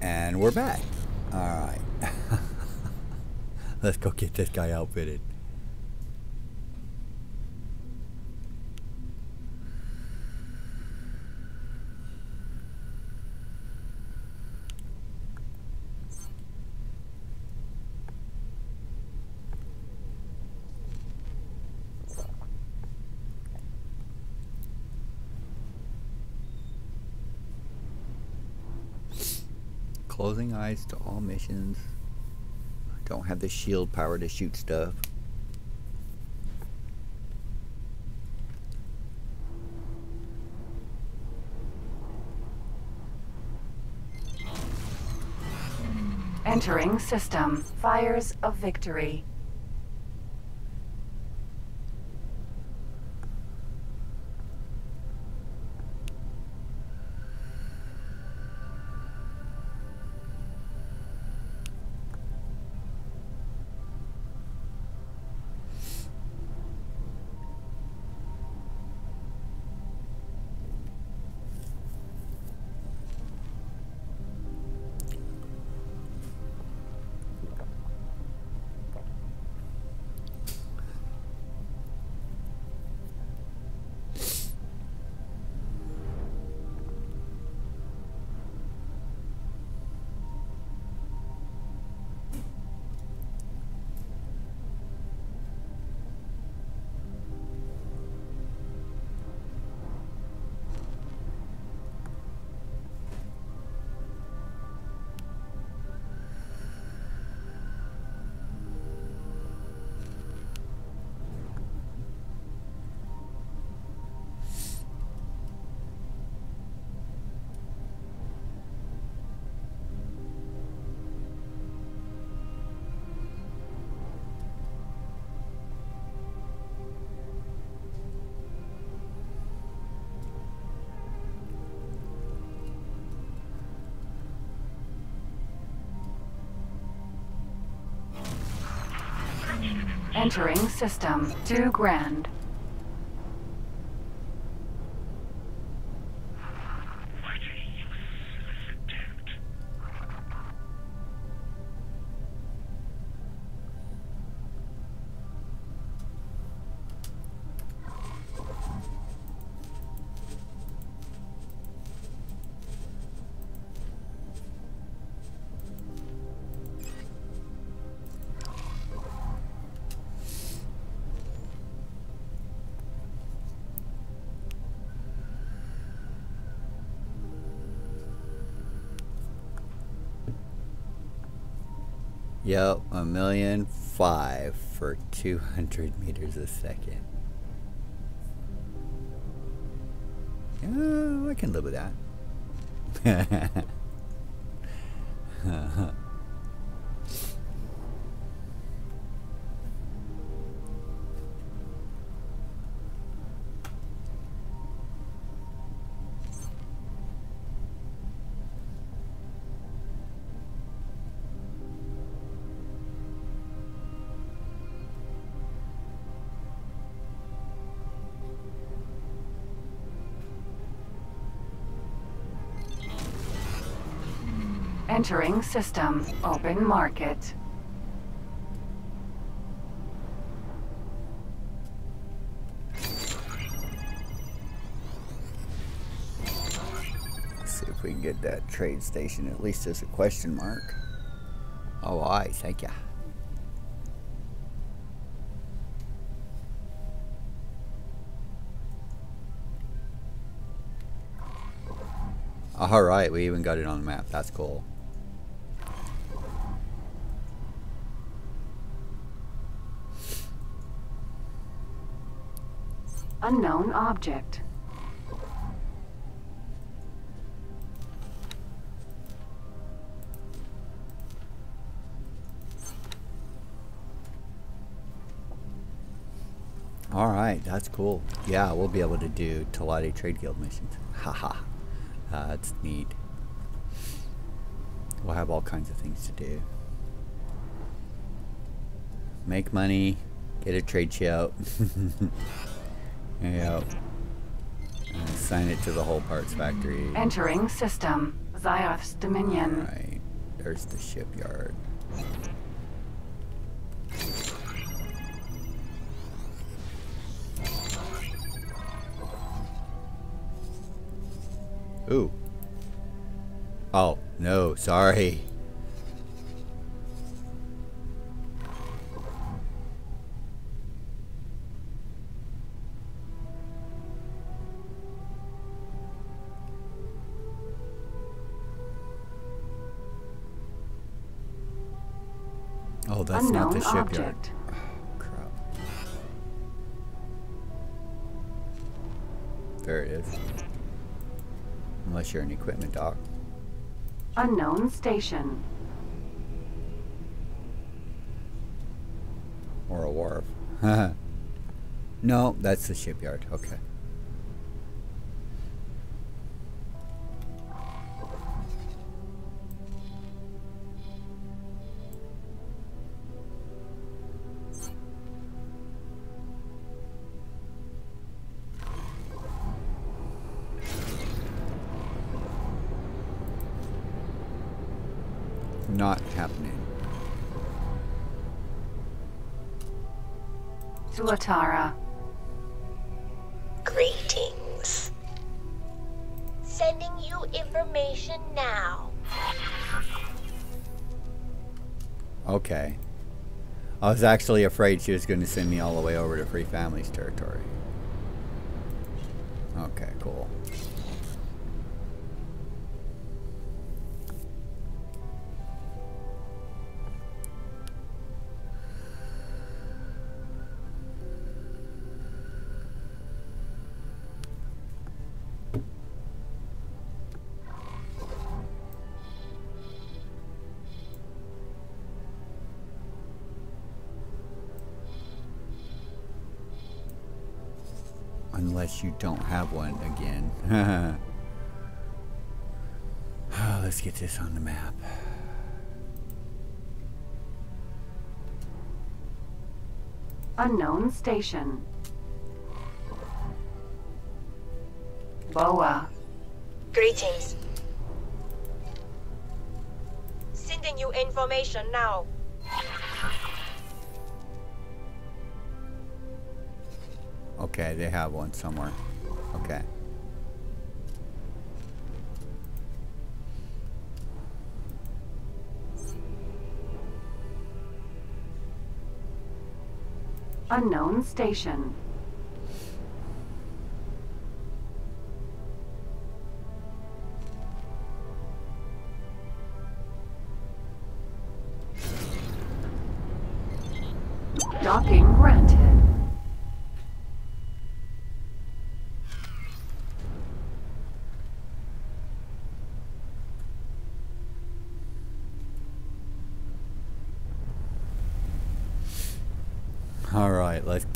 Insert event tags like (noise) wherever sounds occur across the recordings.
And we're back. Alright. (laughs) Let's go get this guy outfitted. Closing eyes to all missions. Don't have the shield power to shoot stuff. Entering system. Fires of victory. Entering system. Two grand. Yep, a million five for 200 meters a second. Yeah, I can live with that. (laughs) Entering system. Open market. see if we can get that trade station at least as a question mark. Oh, thank ya. Alright, we even got it on the map. That's cool. Unknown object. Alright, that's cool. Yeah, we'll be able to do Teladi Trade Guild missions. (laughs) Haha. uh, that's neat. We'll have all kinds of things to do. Make money, get a trade show. (laughs) yep. And sign it to the whole parts factory. Entering system. Zyarth's dominion. Right. There's the shipyard. Ooh. Oh, no, sorry. The shipyard. object. Crap. There it is. Unless you're an equipment dock. Unknown station. Or a wharf. (laughs) no, that's the shipyard. Okay. Tuatara. Greetings. Sending you information now. Okay. I was actually afraid she was going to send me all the way over to Free Families territory. Unless you don't have one again. (laughs) Let's get this on the map. Unknown station. Boa. Greetings. Sending you information now. Okay, they have one somewhere. Okay. Unknown station.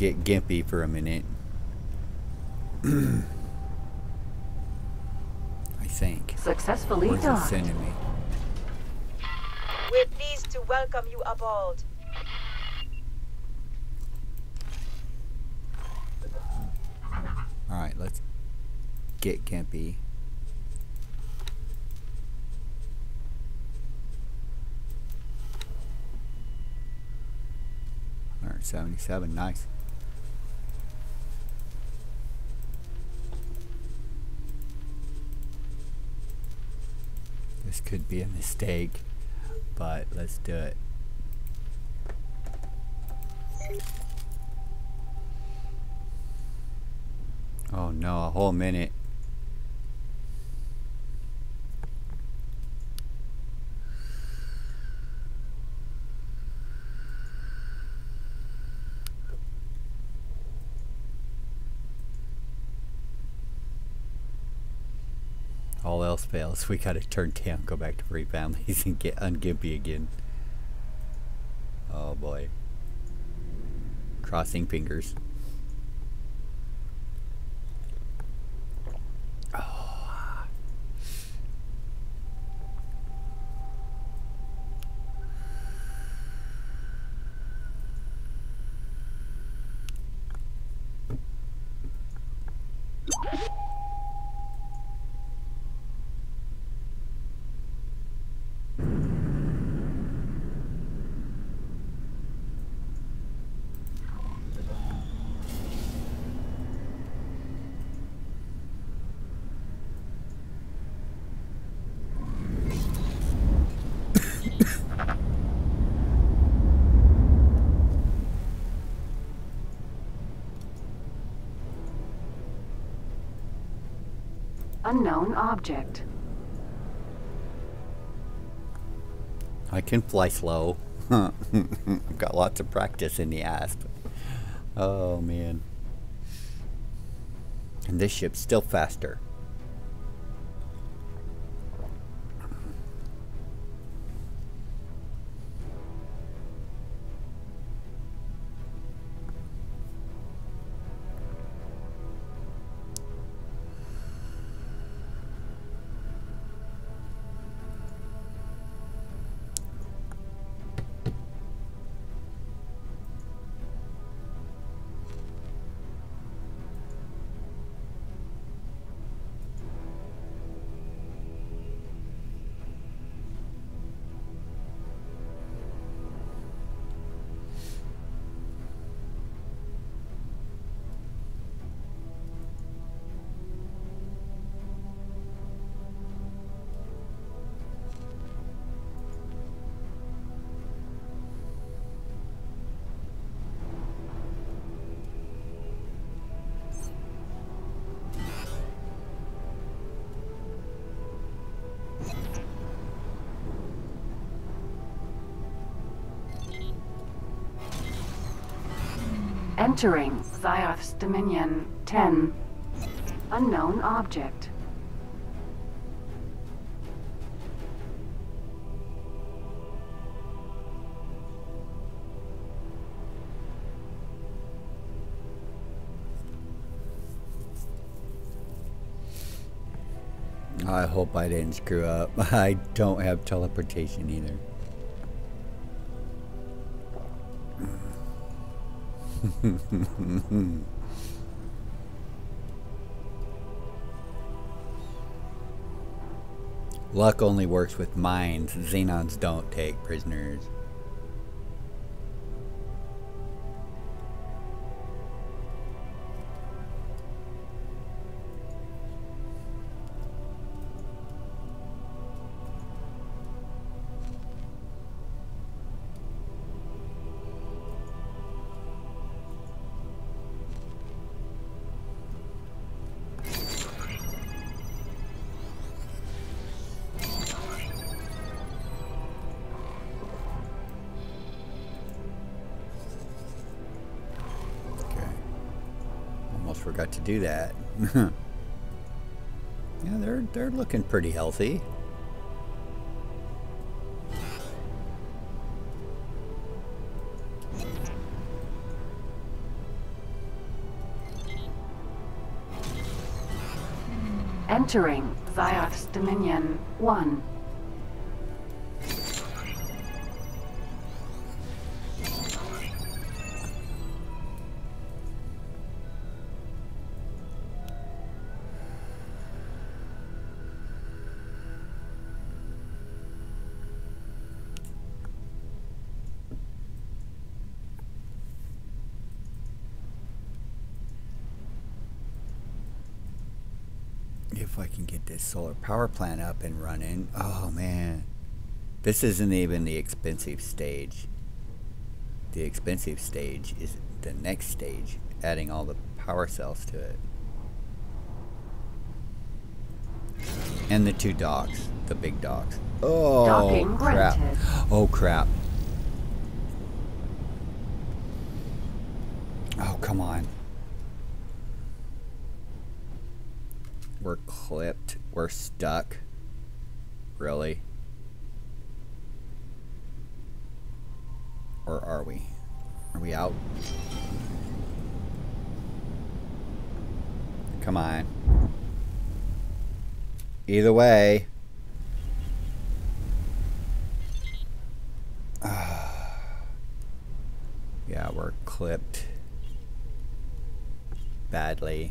Get gimpy for a minute. (clears throat) I think. Successfully Where's docked. sending me? We're pleased to welcome you aboard. Alright, let's get gimpy. Alright, 77, nice. Could be a mistake, but let's do it. Oh no, a whole minute. All else fails, we gotta turn down, go back to free families (laughs) and get ungimpy again. Oh boy. Crossing fingers. Unknown object. I can fly slow. (laughs) I've got lots of practice in the asp. Oh man. And this ship's still faster. Entering Zyarth's Dominion 10. Unknown object. I hope I didn't screw up. (laughs) I don't have teleportation either. Luck only works with mines. Xenons don't take prisoners. Do that. (laughs) yeah, they're they're looking pretty healthy. Entering Zyarth's Dominion 1. I can get this solar power plant up and running. Oh man. This isn't even the expensive stage. The expensive stage is the next stage, adding all the power cells to it. And the two docks, the big docks. Oh Docking crap. granted. Oh crap. Oh come on. We're clipped. We're stuck. Really? Or are we? Are we out? Come on. Either way. (sighs) yeah, we're clipped. Badly.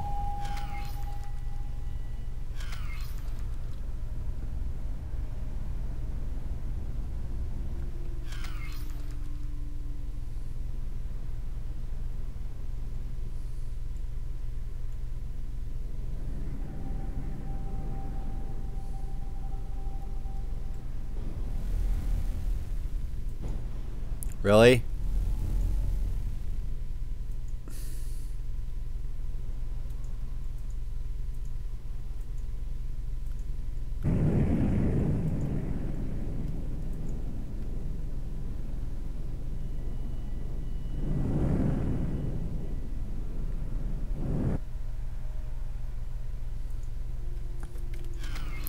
Really?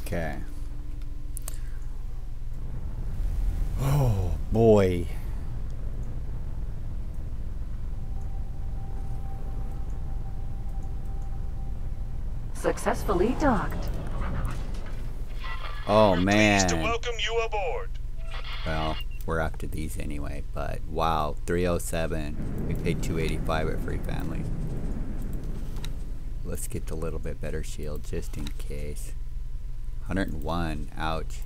Okay. Oh boy. Successfully docked. Oh Pleased to man. welcome you aboard. Well, we're up to these anyway, but wow, 307. We paid 285 at Free Families. Let's get a little bit better shield just in case. 101. Ouch.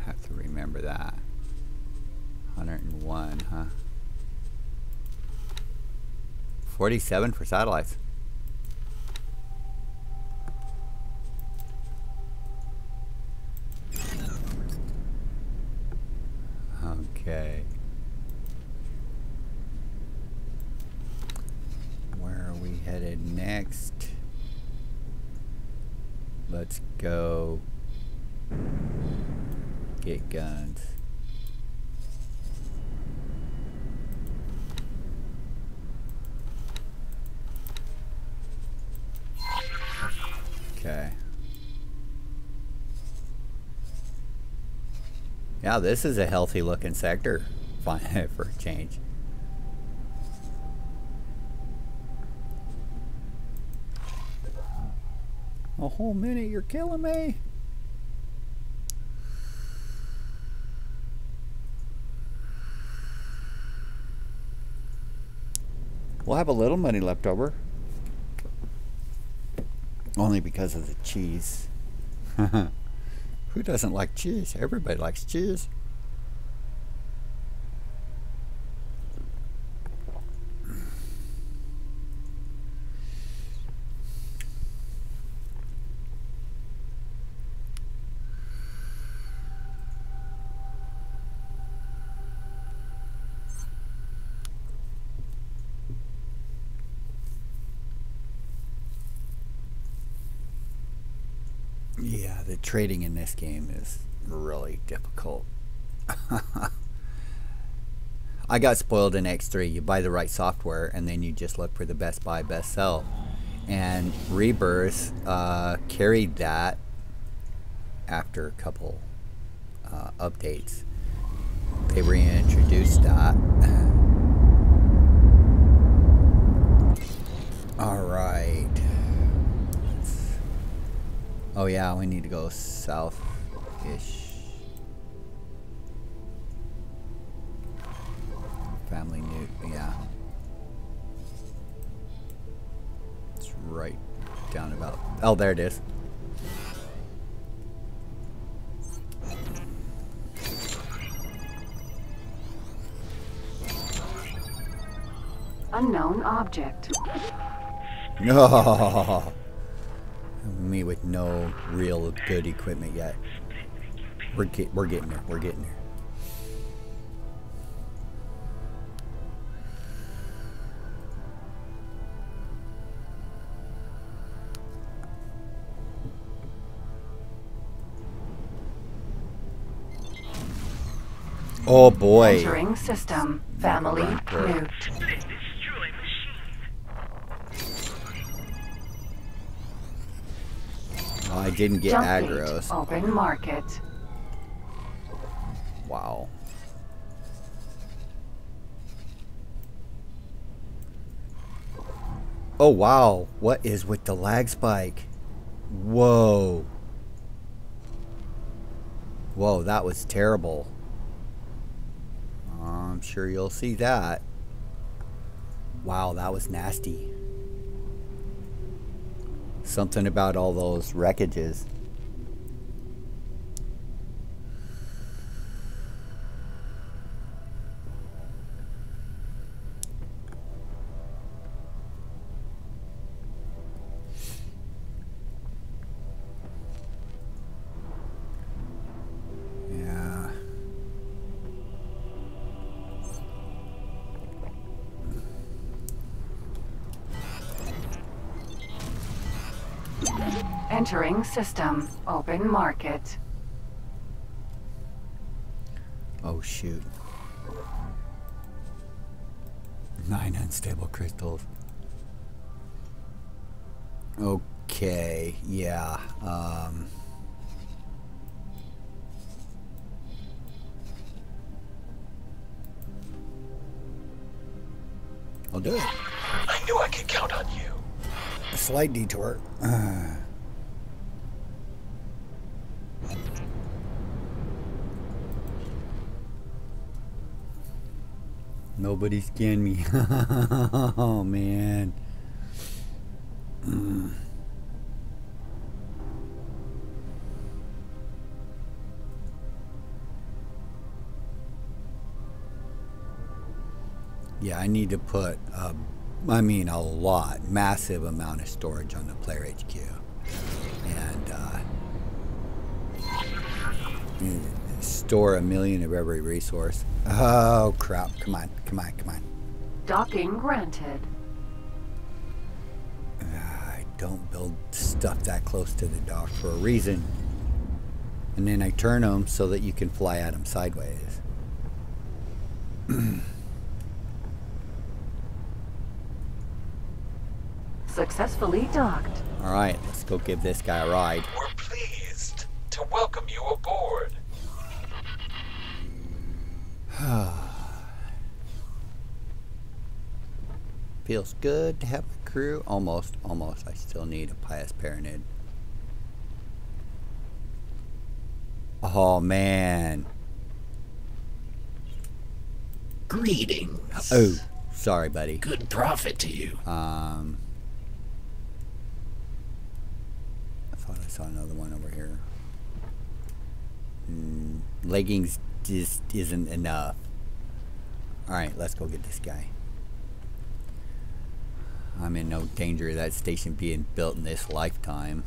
I have to remember that. 101, huh? 47 for satellites. Okay. Where are we headed next? Let's go get guns. Okay. Yeah, this is a healthy looking sector (laughs) for a change. A whole minute, you're killing me. We'll have a little money left over. Only because of the cheese. (laughs) Who doesn't like cheese? Everybody likes cheese. Yeah, the trading in this game is really difficult. (laughs) I got spoiled in X3. You buy the right software and then you just look for the best buy, best sell. And Rebirth uh, carried that after a couple uh, updates. They reintroduced that. (laughs) All right. Oh yeah, we need to go south-ish. Family new, yeah. It's right down about. Oh, there it is. Unknown object. No. (laughs) (laughs) With no real good equipment yet. We're get, we're getting there. We're getting there. Oh boy. Entering system. Family Necromancer. I didn't get Jump gate. Open market. Wow. Oh wow, what is with the lag spike? Whoa. Whoa, that was terrible. I'm sure you'll see that. Wow, that was nasty. Something about all those wreckages. System. Open market. Oh shoot. Nine unstable crystals. Okay, yeah. Um, I'll do it. I knew I could count on you. A slight detour. (sighs) (sighs) Nobody scanned me. (laughs) oh man. Mm. Yeah, I need to put, uh, I mean, a lot, massive amount of storage on the player HQ. And, uh, store a million of every resource. Oh, crap. Come on, come on, come on. Docking granted. Ah, I don't build stuff that close to the dock for a reason. And then I turn them so that you can fly at them sideways. (clears throat) Successfully docked. All right, let's go give this guy a ride. We're pleased to welcome you aboard. Feels good to have a crew. Almost, almost. I still need a pious paranid. Oh, man. Greetings. Oh, sorry, buddy. Good profit to you. Um, I thought I saw another one over here. Mm, leggings just isn't enough. Alright, let's go get this guy. I'm in no danger of that station being built in this lifetime.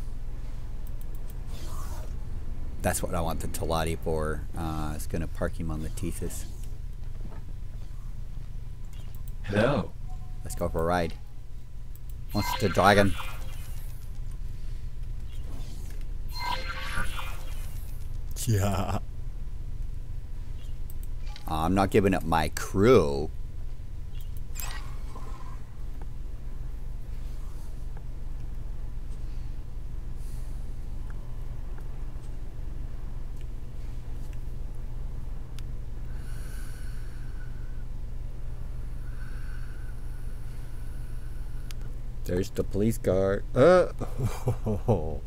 That's what I want the Teladi for. Uh, it's going to park him on the Thesis. Hello. Let's go for a ride. Monster Dragon. (laughs) Yeah. I'm not giving up my crew. There's the police car. Uh. (laughs)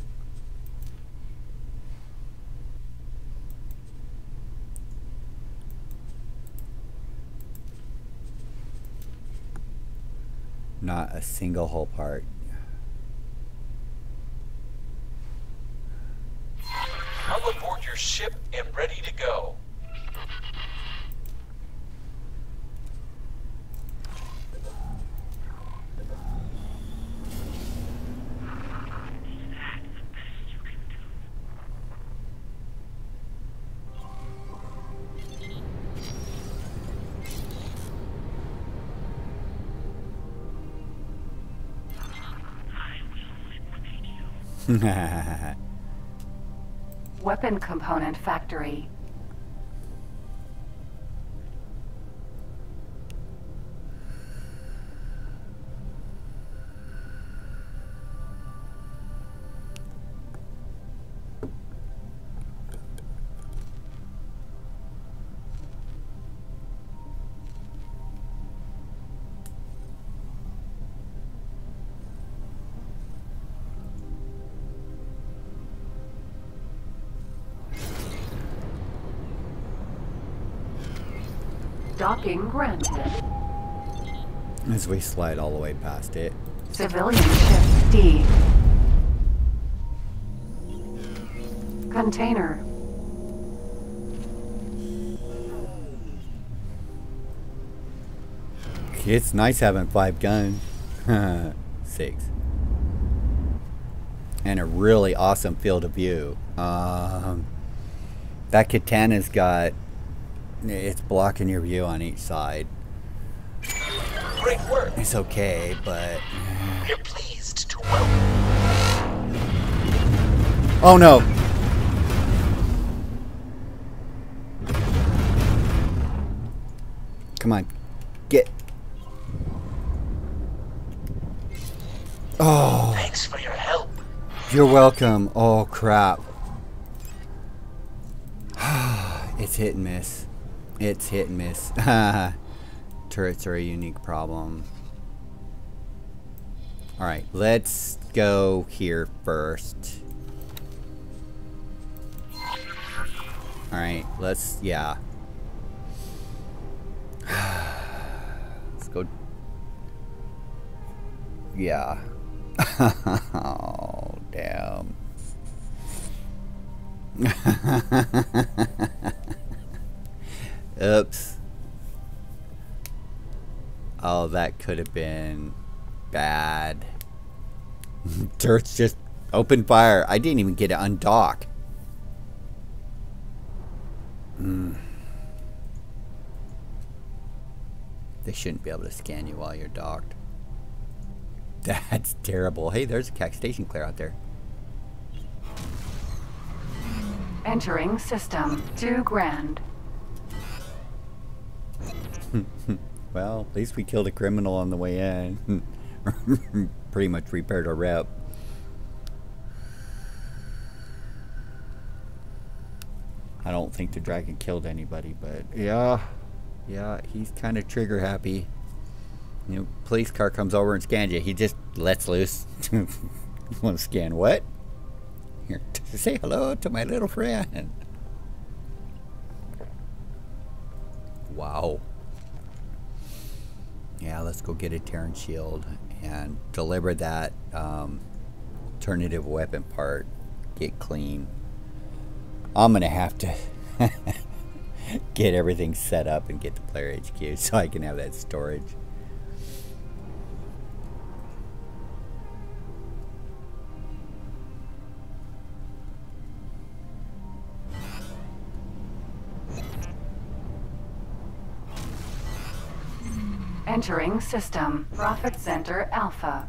Not a single whole part. I'm aboard your ship and ready to go. (laughs) Weapon component factory. Docking granted. As we slide all the way past it. Civilian ship D. Container. It's nice having five guns. (laughs) Six. And a really awesome field of view. Um, that katana's got. It's blocking your view on each side. Great work. It's okay, but. Uh, We're pleased to welcome. Oh no! Come on. Get. Oh, Thanks for your help. you're welcome. Oh, crap. (sighs) it's hit and miss. It's hit and miss. (laughs) Turrets are a unique problem. Alright, let's go here first. Alright, let's, yeah. (sighs) let's go. Yeah. (laughs) oh, damn. (laughs) Oops. Oh, that could have been bad. (laughs) Turrets just opened fire. I didn't even get to undock. Mm. They shouldn't be able to scan you while you're docked. (laughs) That's terrible. Hey, there's a CAC station clear out there. Entering system. Two grand. (laughs) Well, at least we killed a criminal on the way in. (laughs) Pretty much repaired our rep. I don't think the dragon killed anybody, but yeah, yeah, he's kind of trigger happy. You know, police car comes over and scans you. He just lets loose. (laughs) want to scan what? Here, say hello to my little friend. Wow. Yeah, let's go get a Terran shield and deliver that um, alternative weapon part. Get clean. I'm gonna have to (laughs) get everything set up and get the player HQ so I can have that storage. Entering system. Profit Center Alpha.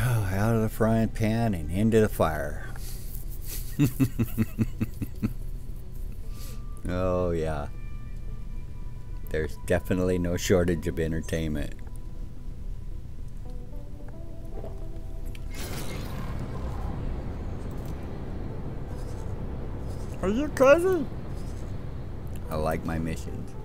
Oh, out of the frying pan and into the fire. (laughs) oh, yeah. There's definitely no shortage of entertainment. Are you crazy? I like my missions.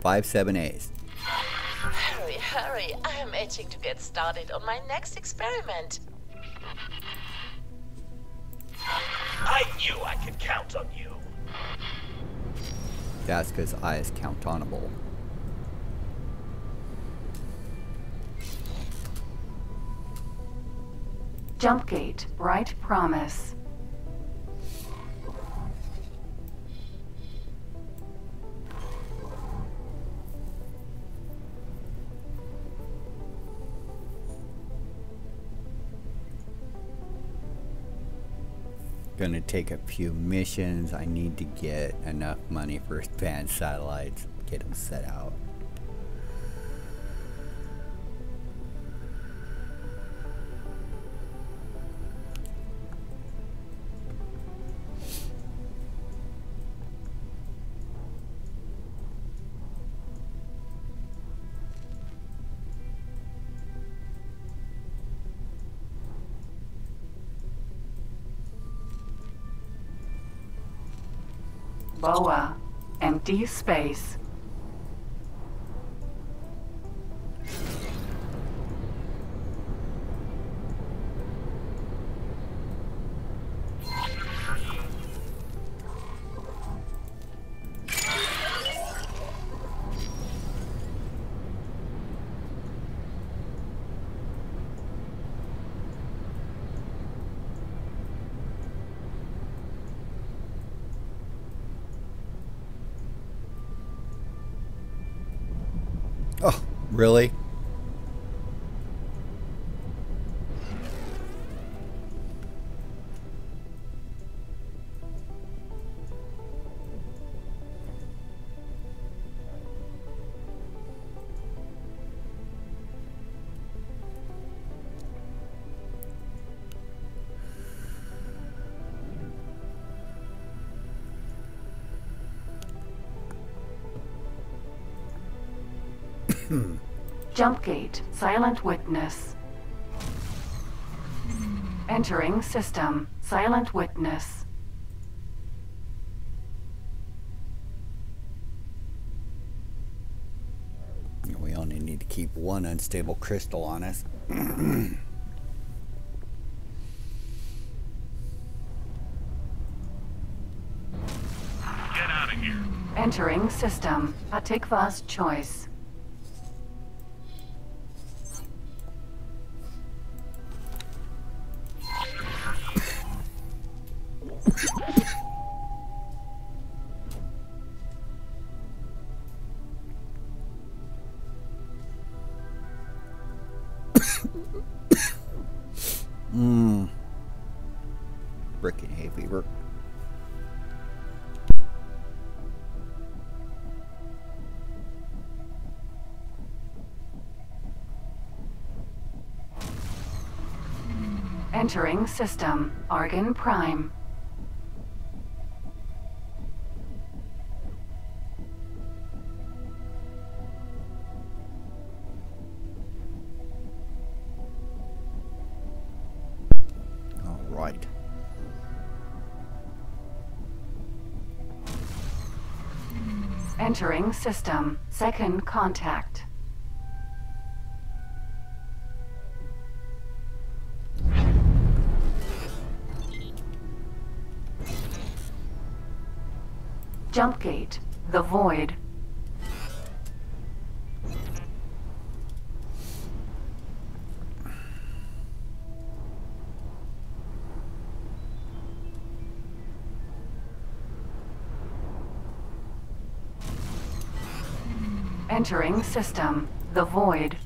Five seven A's. Hurry, hurry. I am itching to get started on my next experiment. I knew I could count on you. That's because I is countable. Jump gate. Bright promise. Gonna take a few missions. I need to get enough money for (laughs) advanced satellites. Get them set out. BOA. Empty space. Really? Jump gate. Silent witness. Entering system. Silent witness. We only need to keep one unstable crystal on us. Get out of here. Entering system. Hatikvah's choice. Entering system. Argon Prime. All right. Entering system. Second contact. Jump gate. The void. Entering system. The void.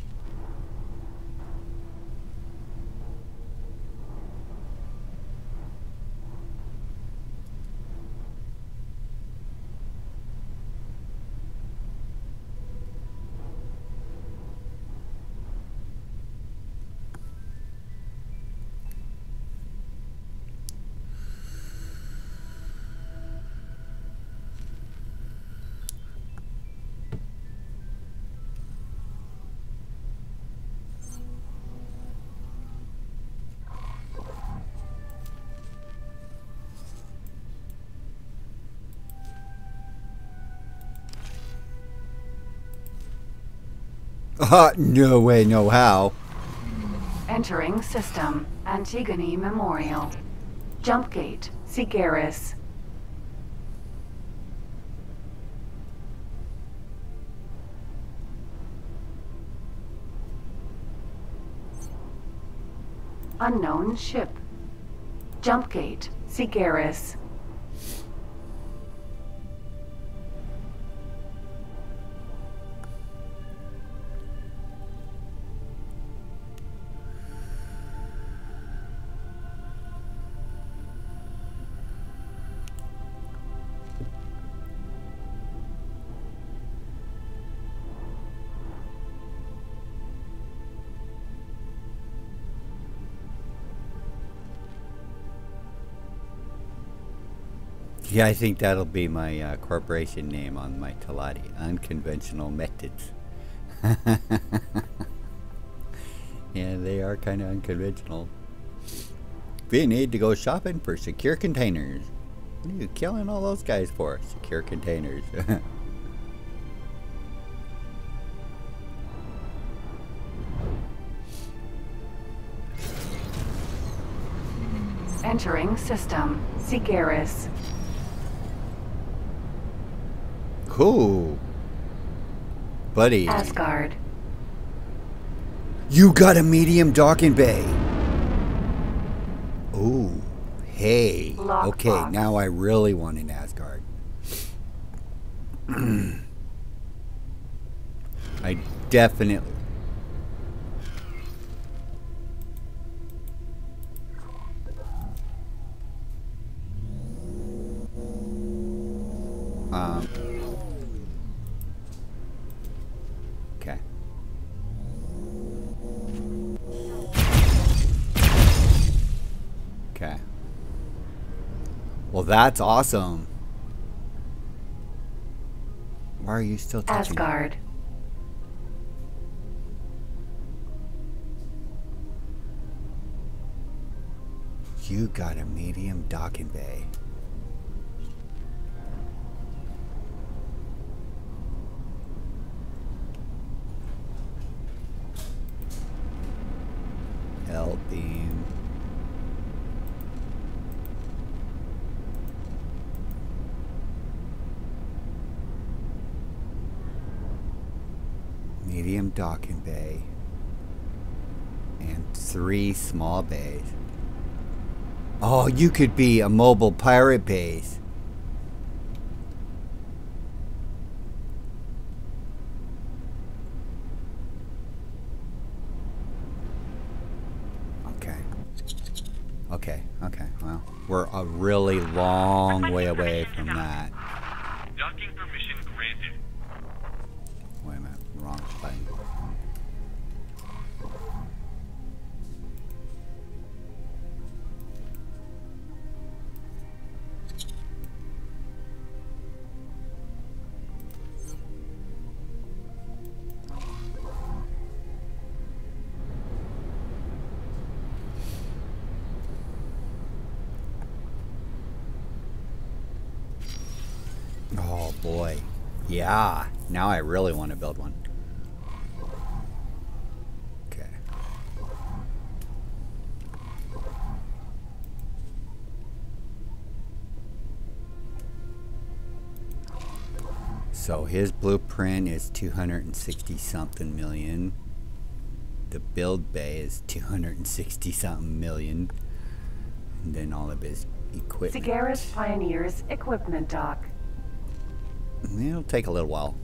No way, no how. Entering system. Antigone Memorial. Jump gate. Segaris. Unknown ship. Jump gate. Segaris. Yeah, I think that'll be my uh, corporation name on my Teladi. Unconventional methods. (laughs) yeah, they are kind of unconventional. We need to go shopping for secure containers, what are you killing all those guys for? Secure containers. (laughs) Entering system. Segaris. Cool. Buddy. Asgard. You got a medium docking bay. Oh, hey. Lockbox. Okay, now I really want an Asgard. (clears throat) I definitely. Um. Well, that's awesome. Why are you still touching? Asgard. You got a medium docking bay. Docking bay. And three small bays. Oh, you could be a mobile pirate base. Okay. Okay, okay, well, we're a really long way away Yeah. Now I really want to build one. Okay. So his blueprint is 260 something million. The build bay is 260 something million. And then all of his equipment. Segaris Pioneers Equipment Dock. It'll take a little while.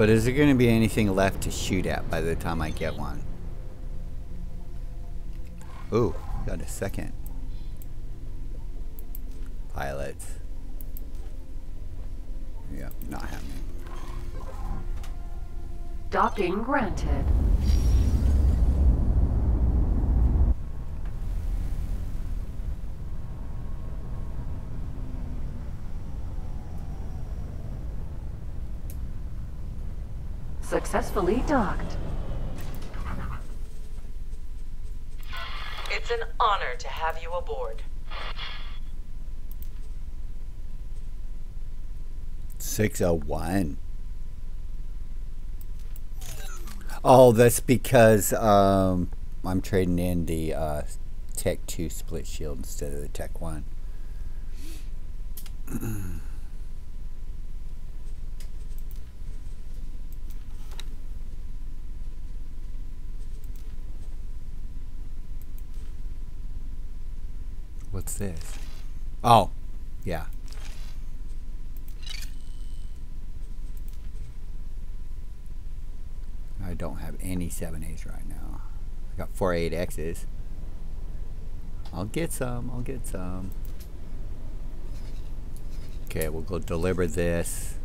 But is there going to be anything left to shoot at by the time I get one? Ooh, got a second. Pilots. Yep, not happening. Docking granted. Successfully docked. It's an honor to have you aboard. Six oh one. Oh, that's because um, I'm trading in the uh, Tech Two split shield instead of the Tech One. (clears throat) What's this? Oh, yeah. I don't have any 7As right now. I got four 8Xs. I'll get some, I'll get some. Okay, we'll go deliver this.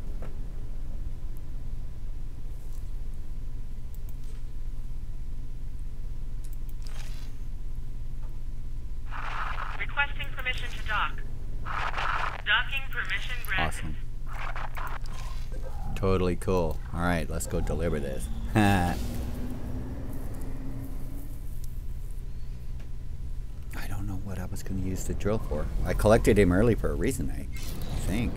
Requesting permission to dock. Docking permission granted. Awesome. Totally cool. Alright, let's go deliver this. (laughs) I don't know what I was going to use the drill for. I collected him early for a reason, I think.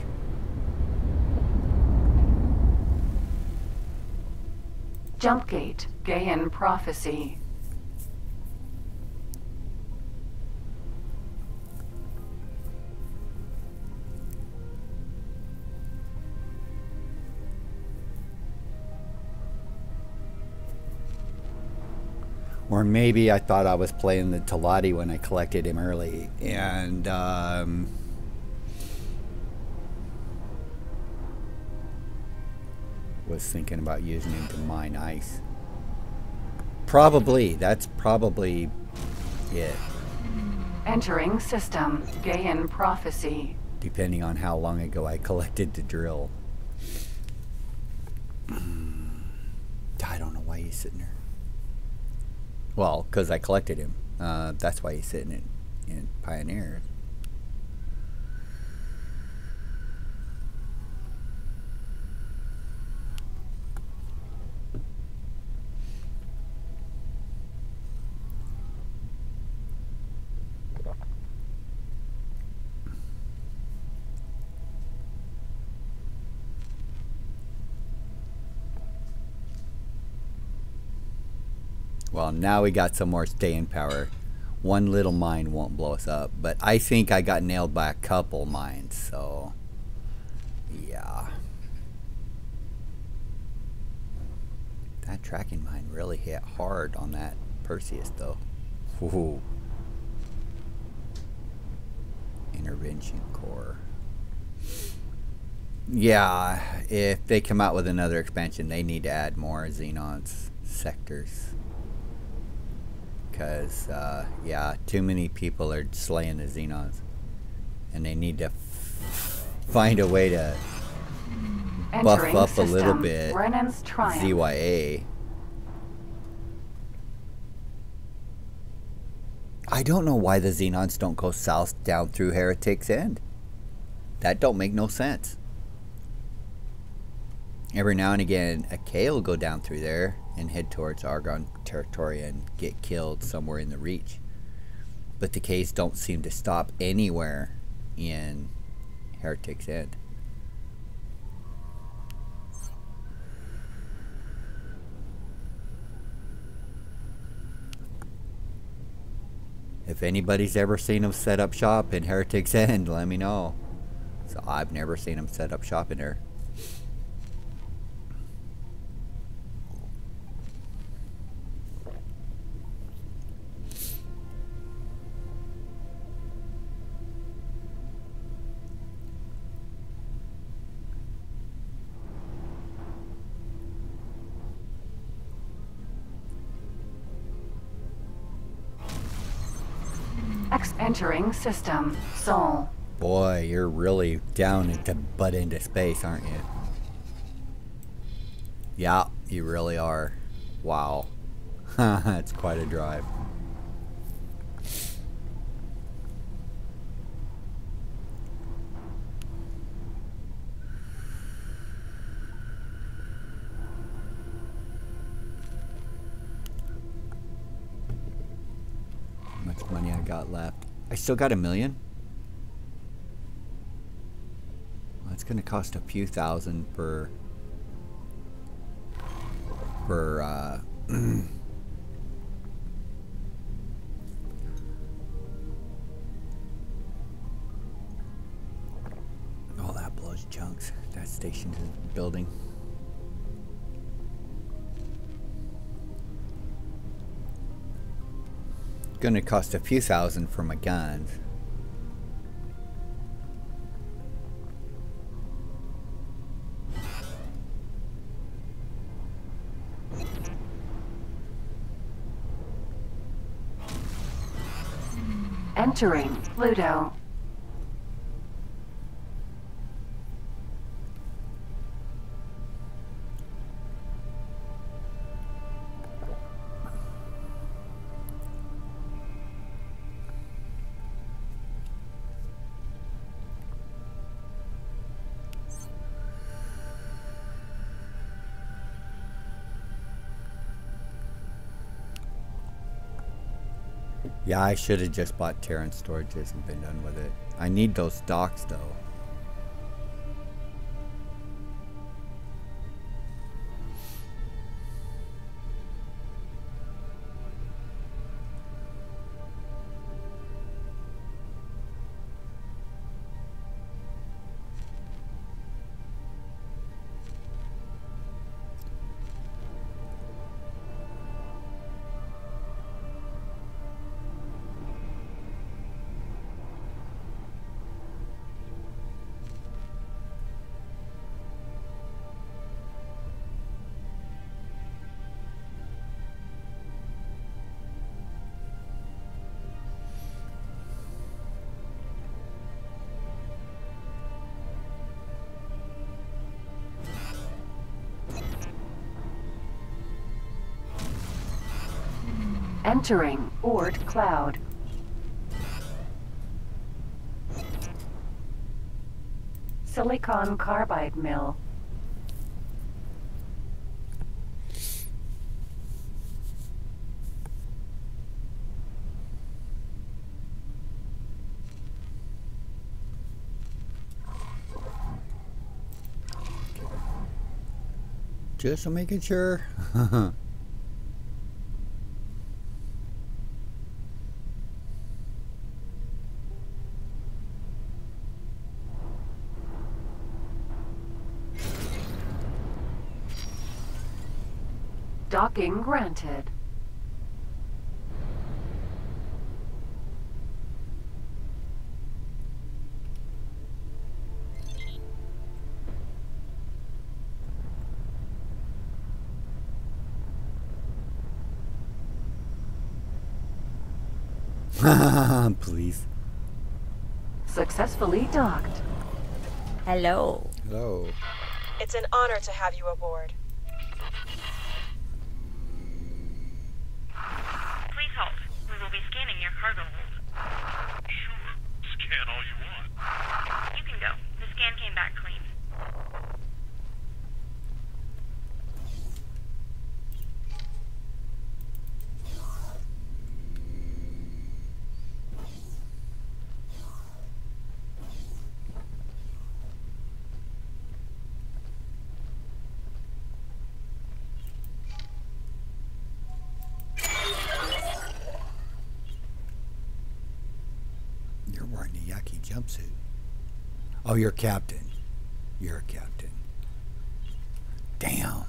Jumpgate, Gaian Prophecy. Or maybe I thought I was playing the Teladi when I collected him early. And, um, was thinking about using him to mine ice. Probably. That's probably it. Entering system. Gaian prophecy. depending on how long ago I collected the drill. I don't know why he's sitting there. Well, because I collected him. Uh, that's why he's sitting in, in Pioneers. Well, now we got some more staying power. One little mine won't blow us up, but I think I got nailed by a couple mines, so yeah. That tracking mine really hit hard on that Perseus, though. Ooh. Intervention core. Yeah, if they come out with another expansion, they need to add more Xenons sectors because uh, yeah, too many people are slaying the Xenons, and they need to f- find a way to buff Entering up system. a little bit. ZYA. I don't know why the Xenons don't go south down through Heretic's End. That don't make no sense. Every now and again, a K will go down through there and head towards Argon territory and get killed somewhere in the Reach. But the Ks don't seem to stop anywhere in Heretic's End. If anybody's ever seen them set up shop in Heretic's End, let me know. So I've never seen them set up shop in there. System. Sol. Boy, you're really down into butt into space, aren't you? Yeah, you really are. Wow. (laughs) That's quite a drive. How much money I got left? I still got a million? Well, it's gonna cost a few thousand per per uh (clears throat) all that blows chunks. That station is building. Gonna cost a few thousand for my guns. Entering Pluto. Yeah, I should have just bought Terran storages and been done with it. I need those docks though. Entering Oort Cloud. Silicon Carbide Mill. Just making sure. (laughs) Docking granted. (laughs) Please. Successfully docked. Hello. Hello. It's an honor to have you aboard. Please hold. We will be scanning your cargo hold. Sure. Scan all you want. You can go. The scan came back clean. You're wearing a yucky jumpsuit. You're a captain. You're a captain. Damn.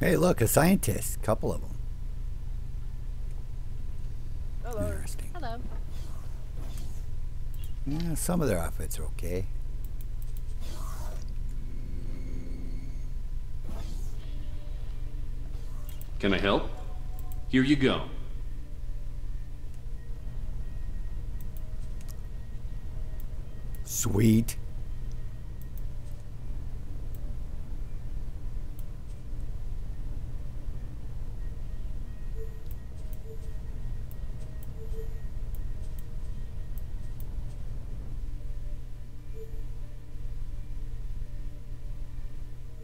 Hey, look, a scientist. Couple of them. Interesting. Hello. Yeah, some of their outfits are okay. Can I help? Here you go. Sweet.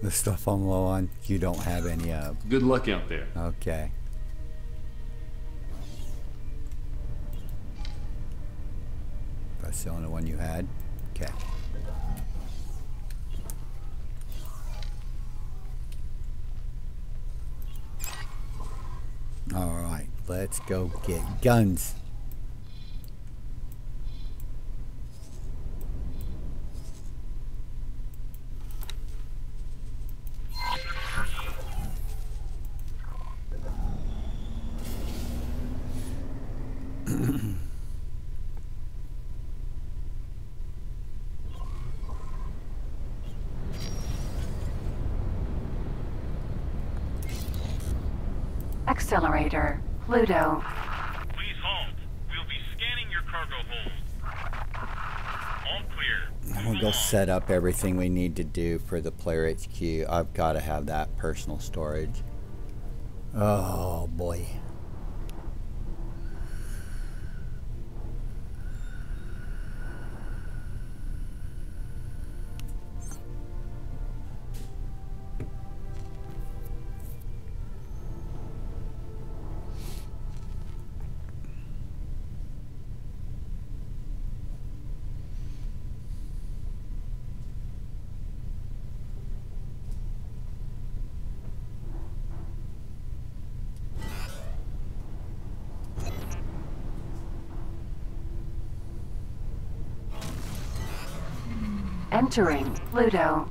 The stuff I'm low on, you don't have any of. Good luck out there. Okay. That's the only one you had? Okay. Alright, let's go get guns. Accelerator. Pluto. Please halt. We'll be scanning your cargo hold. All clear. I'm gonna go set up everything we need to do for the player HQ. I've got to have that personal storage. Oh boy. Entering Pluto.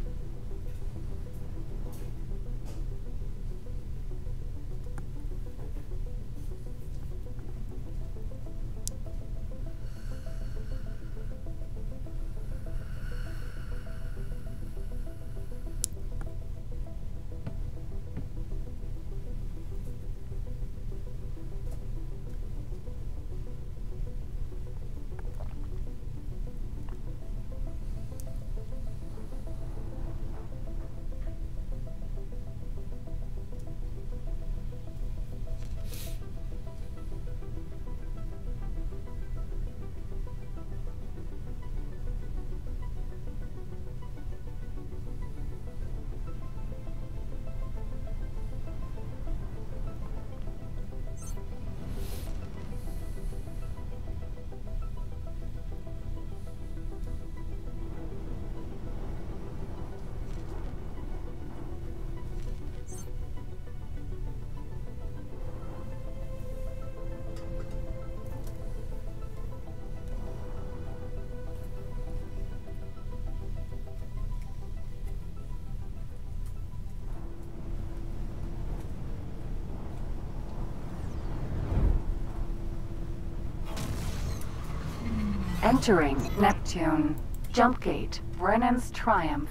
Entering Neptune. Jump gate. Brennan's Triumph.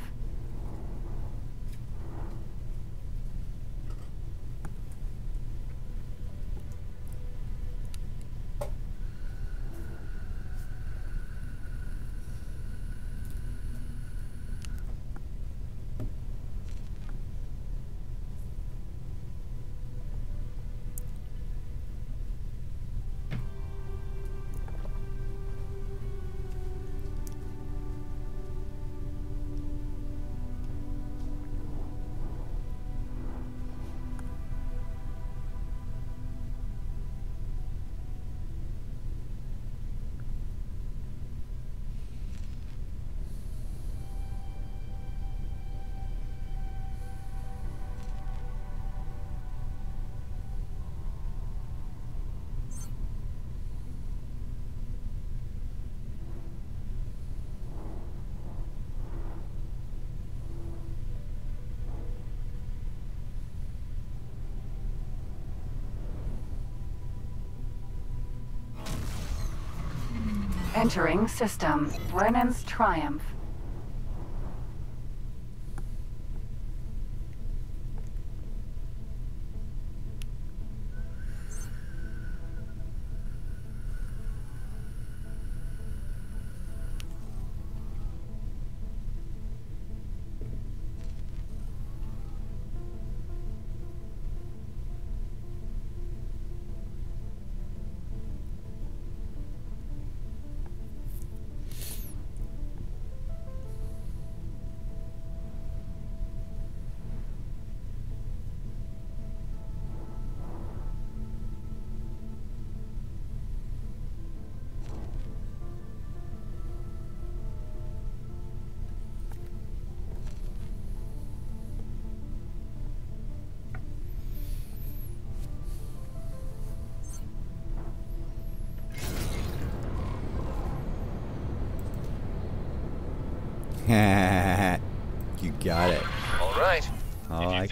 Entering system. Brennan's Triumph.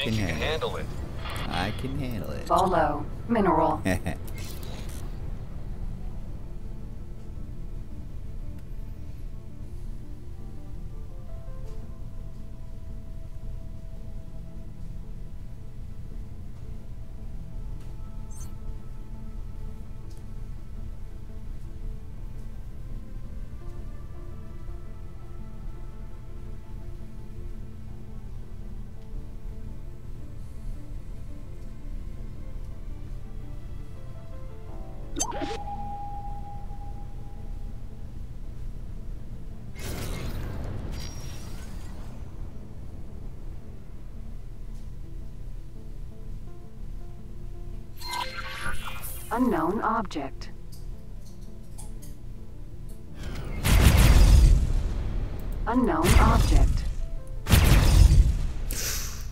Can you can handle handle it. it. I can handle it. Bolo. Mineral. (laughs) Unknown object. Unknown object.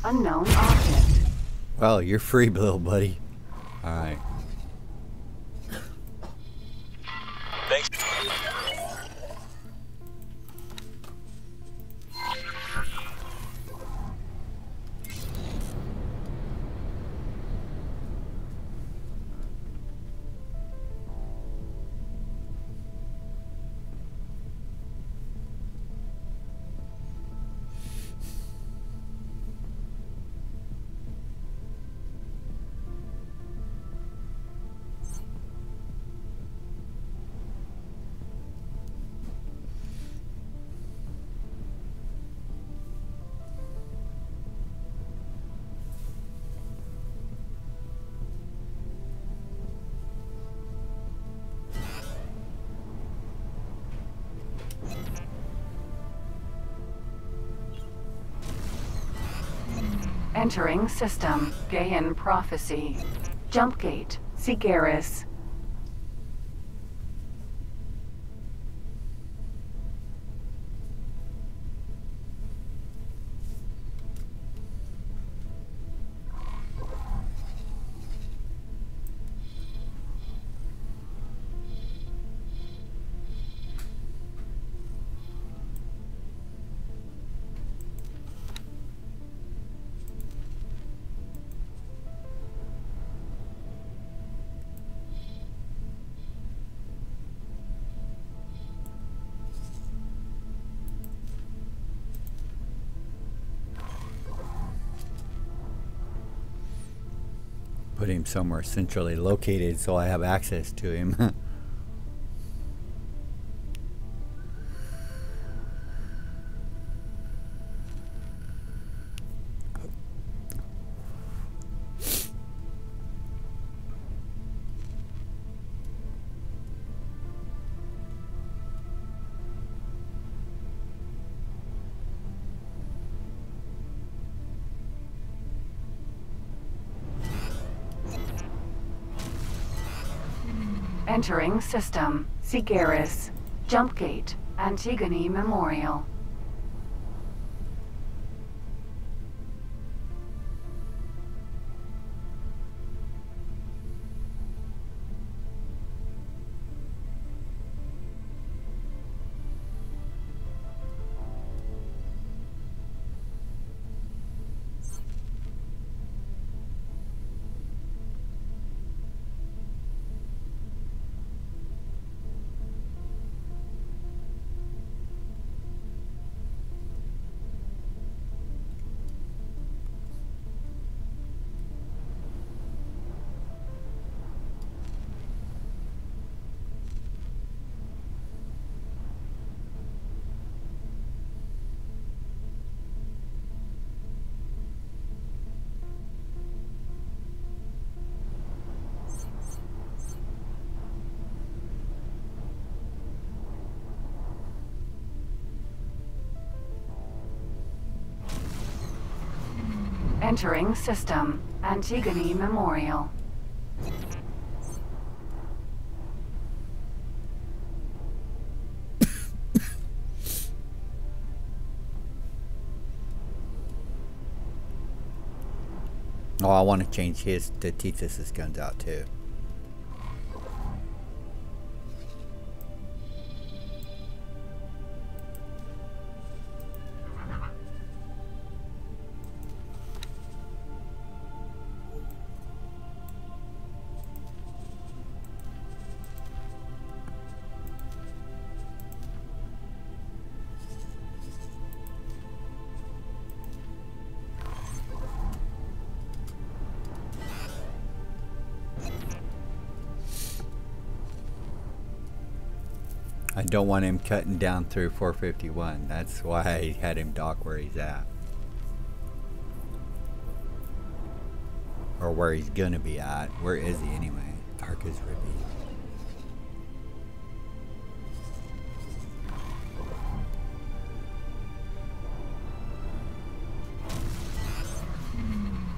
Unknown object. well, you're free, little buddy. Alright. Entering system. Gaian prophecy. Jump gate. Segaris. Somewhere centrally located so I have access to him. (laughs) Entering system. Segaris, Jump gate. Antigone Memorial. Entering system. Antigone Memorial. oh, I want to change his to Tethys's guns out too. Don't want him cutting down through 451. That's why I had him dock where he's at. Or where he's gonna be at. Where is he anyway? Dark Arcus Rippy.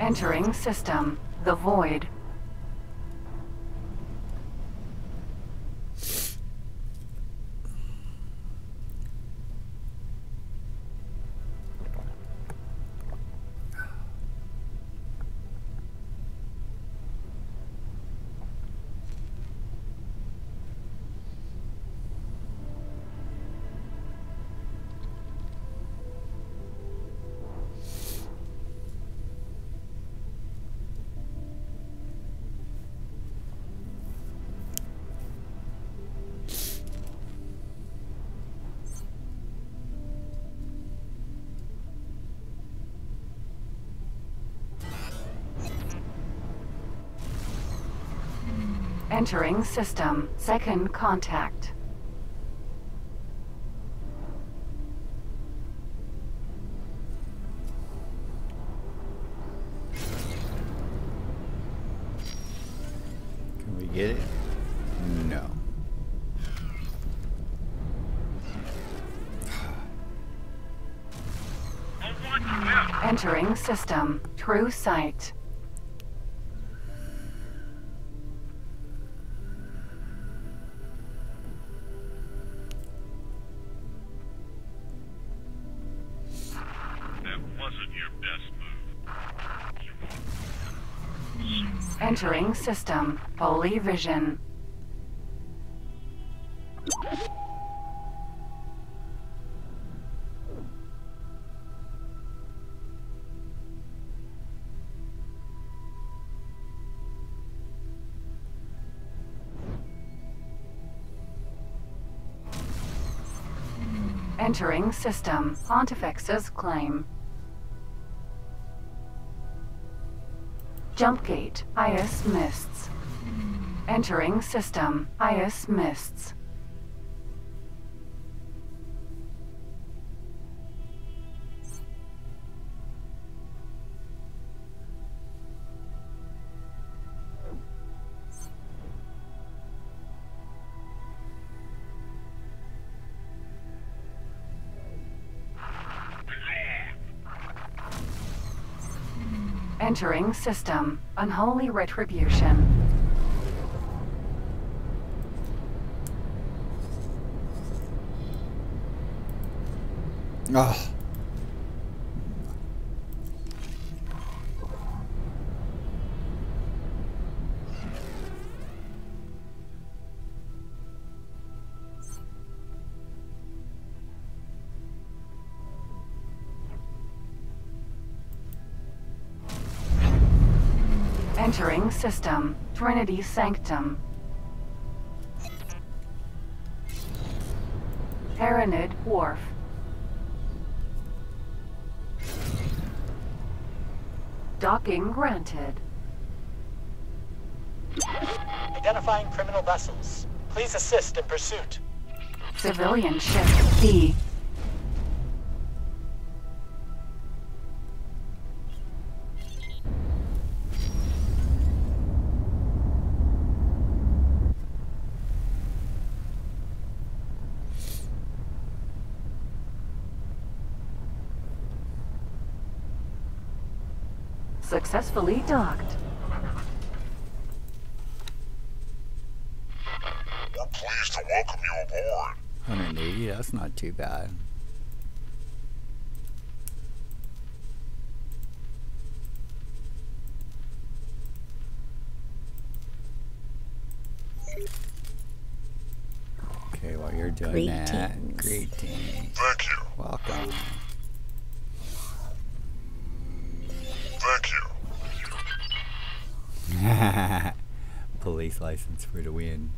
Entering system. The Void. Entering system. Second contact. Can we get it? No. Entering system. True sight. Entering system. Holy vision. Entering system. Pontifex's claim. Jump gate. IS mists. Entering system. IS mists. Entering system. Unholy retribution. Oh. System. Trinity Sanctum. Paranid Wharf. Docking granted. Identifying criminal vessels. Please assist in pursuit. Civilian ship D. Successfully docked. We're pleased to welcome you aboard. 180, that's not too bad. Okay, while you're doing that, Greetings. License for the win.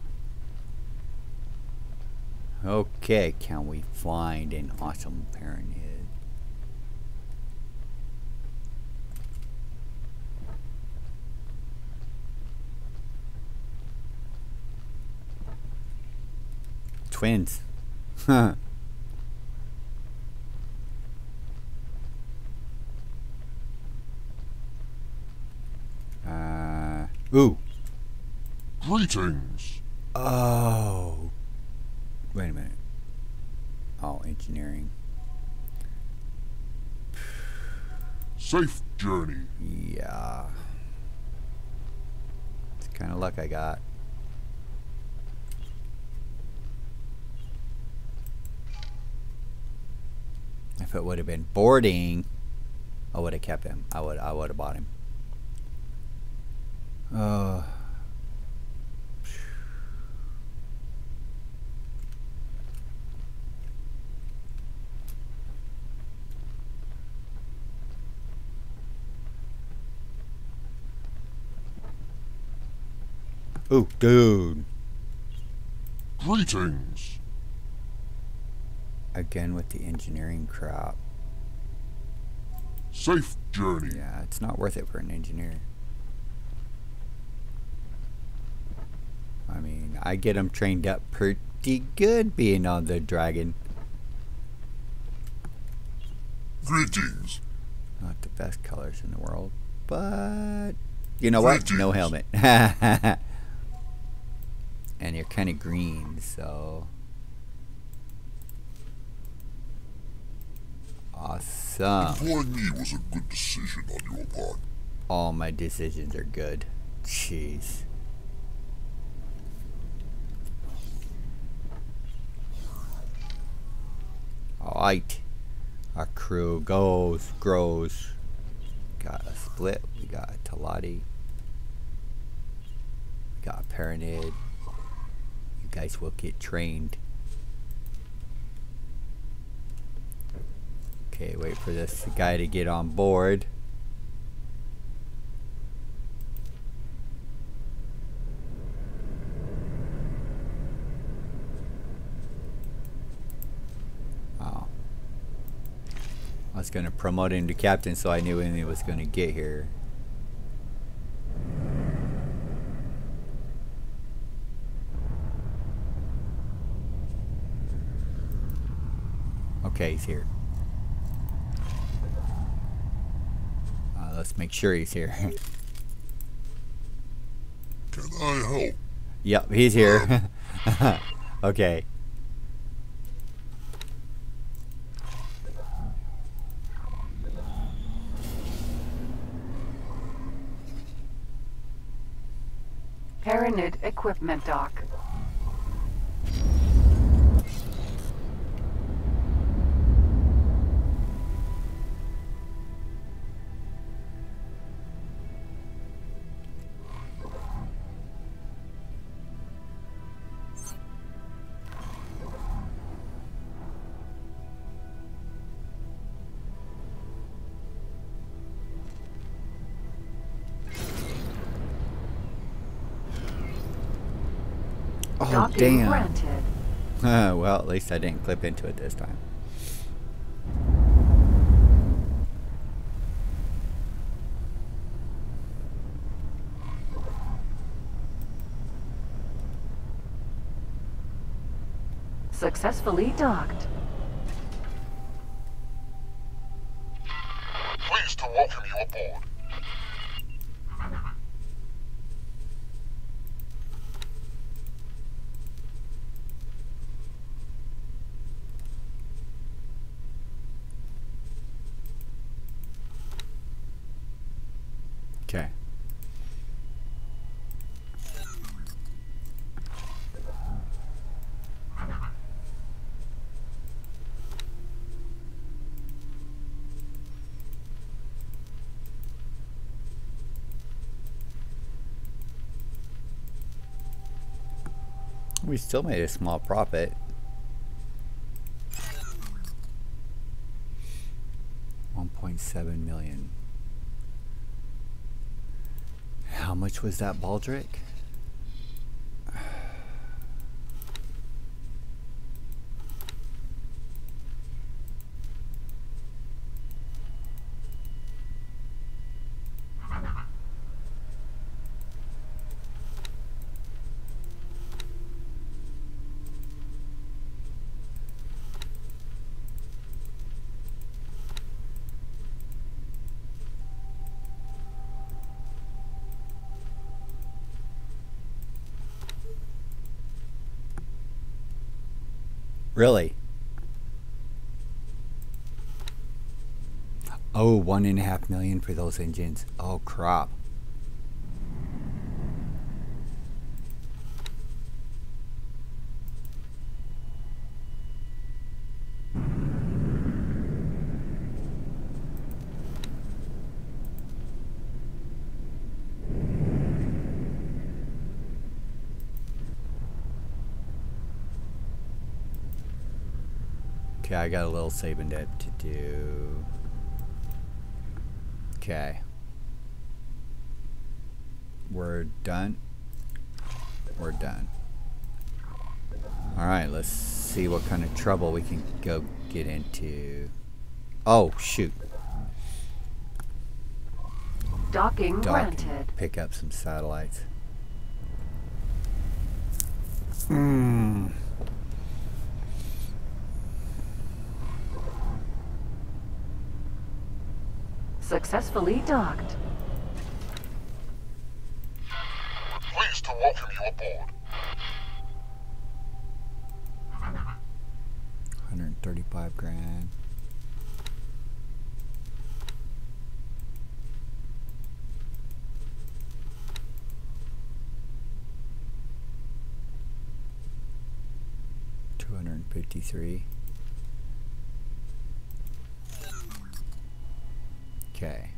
Okay, can we find an awesome Paranid? Twins. Huh. (laughs) Uh, ooh. Greetings. Oh. Wait a minute. Oh, engineering. Safe journey. Yeah. It's kind of luck I got. If it would have been boarding, I would have kept him. I would. I would have bought him. Uh. Ooh, dude. Greetings. Again with the engineering crap. Safe journey. Yeah, it's not worth it for an engineer. I mean, I get them trained up pretty good being on the dragon. Greetings. Not the best colors in the world, but you know what? No helmet. (laughs) and you're kind of green, so awesome. Employing me was a good decision on your part. All my decisions are good. Jeez. Alright. Our crew goes, grows. Got a split. We got a Teladi. We got a Paranid. Guys will get trained. Okay, wait for this guy to get on board. Oh. I was going to promote him to captain so I knew when he was going to get here. Okay, he's here. Uh, let's make sure he's here. (laughs) Can I help? yep, he's here. (laughs) okay. Paranid equipment dock. Damn. granted. (laughs) well, at least I didn't clip into it this time. Successfully docked. Pleased to welcome you aboard. Okay. We still made a small profit. One point seven million. How much was that Baldric? Really? Oh, one and a half million for those engines. Oh, crap. I got a little saving debt to do. Okay. We're done. We're done. Alright, let's see what kind of trouble we can go get into. Oh, shoot. Docking Dock. granted. Pick up some satellites. Hmm. Successfully docked. Pleased to welcome you aboard. 135 grand. Two hundred and fifty-three. Okay.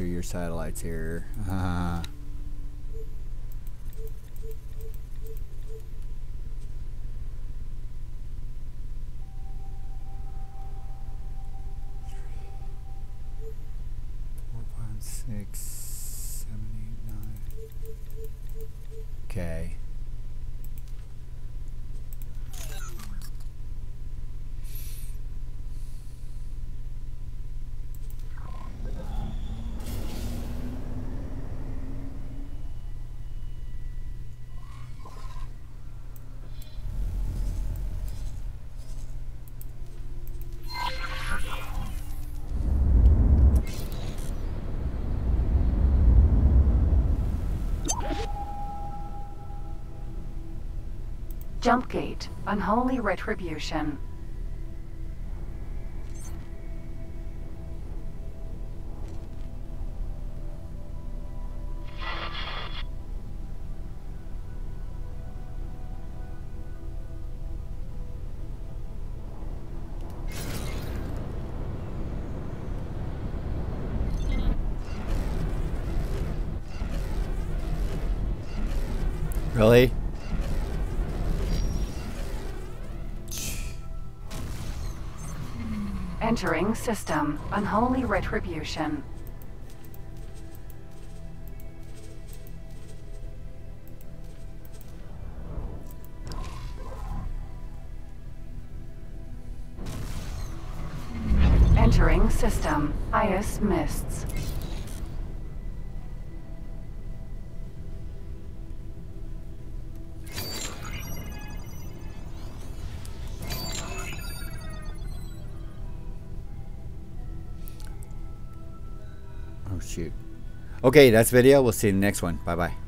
Are your satellites here? Uh, five, six, seven, eight, nine. Okay. Jump gate. Unholy retribution. Entering system. Unholy retribution. Entering system. IS mists. Okay, that's video. We'll see you in the next one. Bye bye.